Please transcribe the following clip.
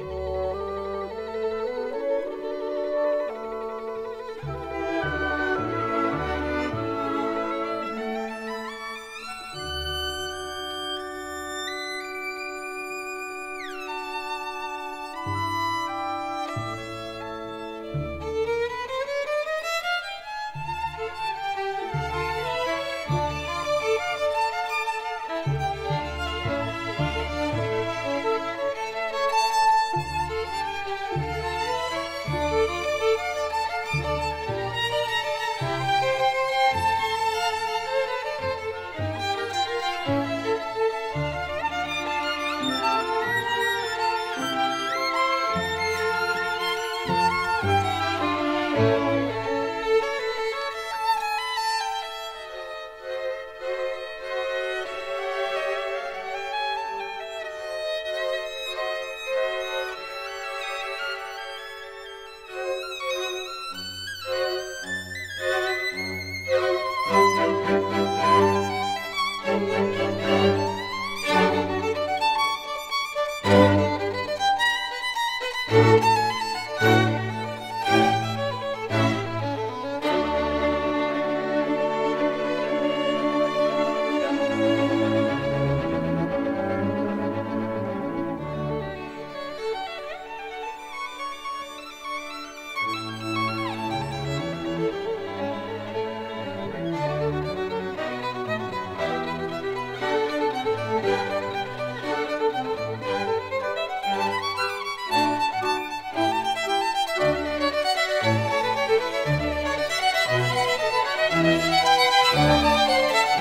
Bye.